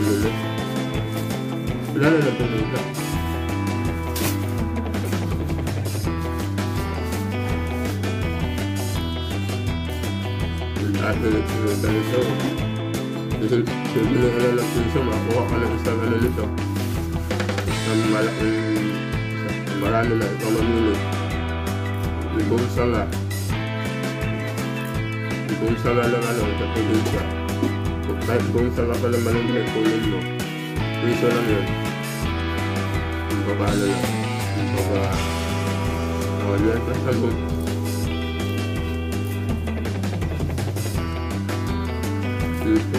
일로 일로 일로 일로 일로 일로 Ibu salah, ibu salah, lalu ada perbedaan. Kung sa kapalang mo. Piso lang yun. Sagot. Piso,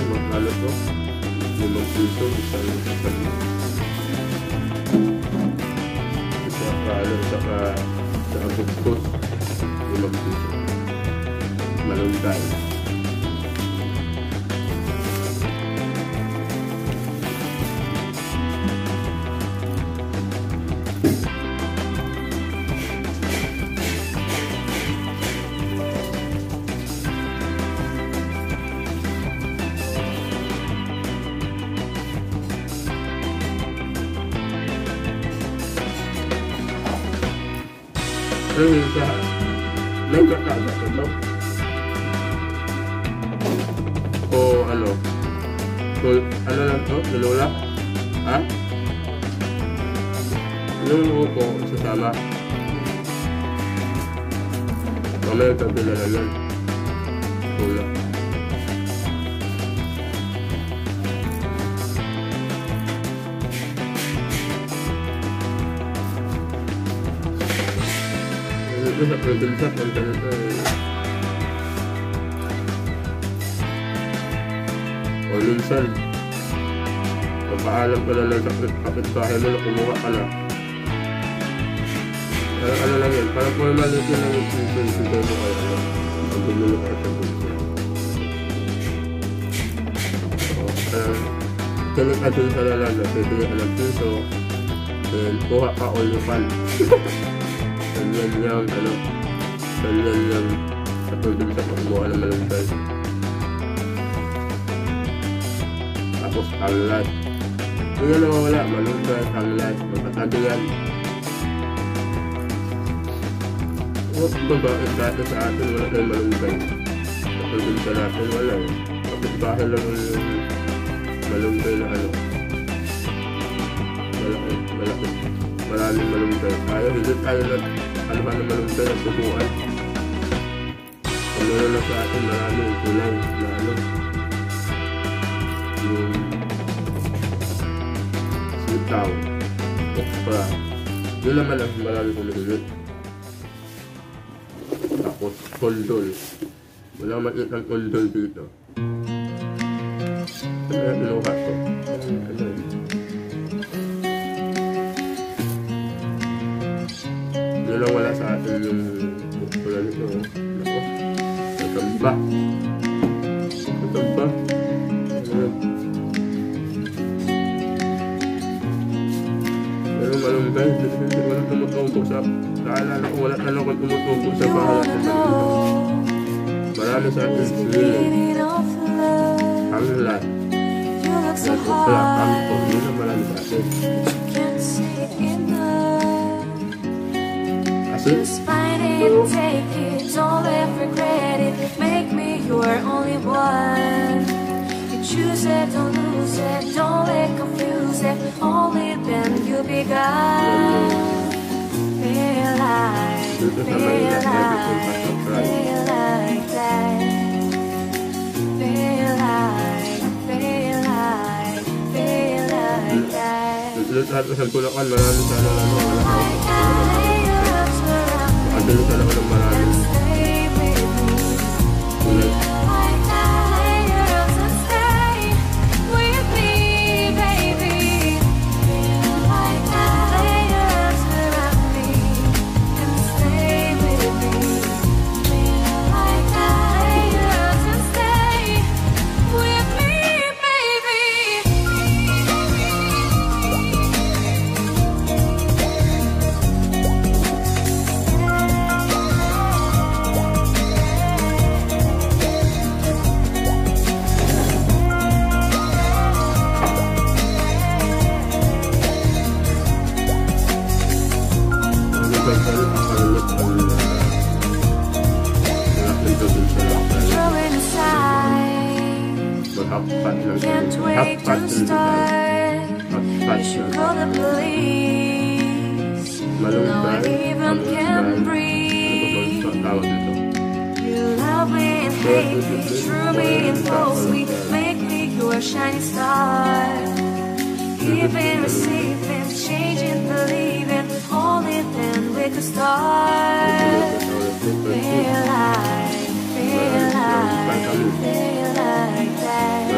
to. Limang piso, isa lang sa piso. Ano yung sa... May kakagad ito? O ano? So, ano lang to? Lulula? Ha? Lululo ko sasama. Mamaya kabila na lang. Lula. Sa kung ganito eh. O minsan, papaalam ka na lang sa kapitbahay mo na kumuha ka na. Pero ano lang yan, parang maliit na lang yung season, sigay mo kayo, ano, ang bumili ka sa bulsa. O, uh, Kaya ka dun sa lalala, pwede ka ng piso, then kuha ka all the fun. Ganyan yung, ano, ganyan yung sa probinsya kumuha ng malungkay. Tapos tanglad. Kung yan nawawala, malunggay, tanglad, magkatabi yan. Huwag ba bakit dati sa atin wala tayong malunggay? Sa probinsya natin wala eh. Kapit bahay lang yung malunggay na ano. Malaki, malaki. Maraming malunggay. Tayo, hindi tayo nag, ano ba na malunggay na subuan. Kung meron na sa atin, maraming kulay na ano. Yung sitaw, okra. Yun naman ang marami kong nilulot. Tapos, kondol. Wala makita ang kondol dito. Kaya kinuha ko. Ano yun? Yun lang wala sa atin yung wala nito. Nako. Natamba. Natamba. Pero malunggay, hindi hindi wala tumutubo sa naalala ko wala talagang tumutubo sa bahay natin dito. Marami sa atin sili, hanglat, yan, okra, kampo, yun ang marami sa atin. Asin, Just find it, take it, don't let regret it. Make me your only one. You choose it, don't lose it, don't let confuse it. Only then you begun. Feel like, Dito sa feel like, everything has a price. feel Ganun talaga ng marami. Me and hate me, true me and falsely, make me your shining star. Giving, receiving, changing, believing, only then we could start. Feel like, feel like, feel like that.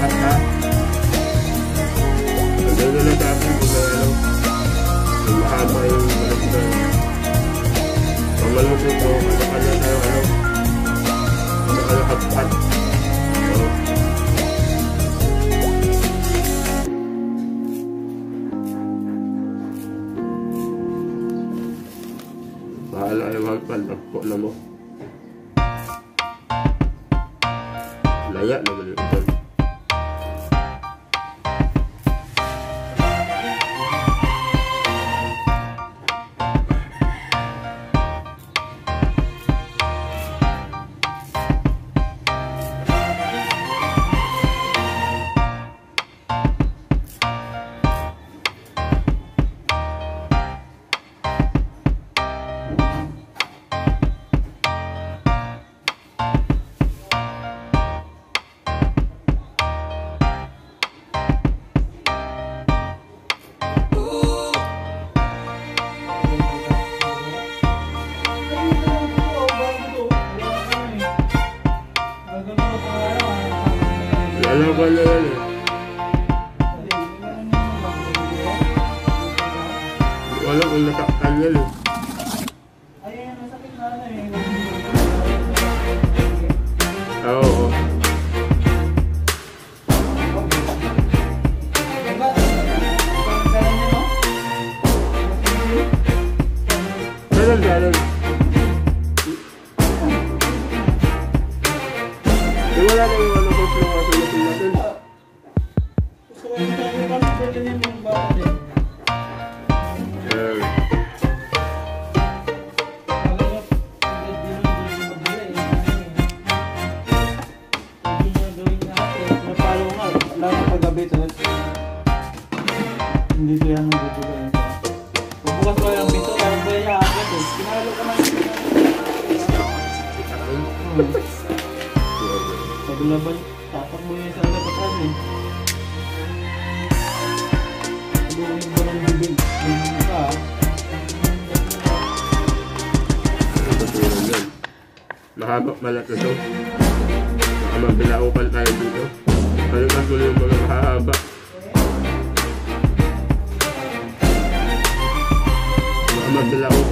Tắt ha Để lên lên tạm đi về đâu Đừng mà hai bay mà đừng về Còn lên lúc lúc rồi mà hai lên theo phải không Mà hai lên hấp hấp Hãy subscribe cho kênh Ghiền Mì Gõ Để không bỏ lỡ những video hấp dẫn lấy á, mình Bye, bye, bye, Bukas ko yung bito, parang ba yung agad eh. Pinalo ka na. Hmm. Sabi laban, tapak mo yun sa labasan eh. Lumin mo ng bibig. Lumin ka ah. Mahaba ito to. Baka mabilaukan tayo dito. Ano ka tuloy yung mga mahahaba. la.